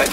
my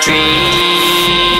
dream.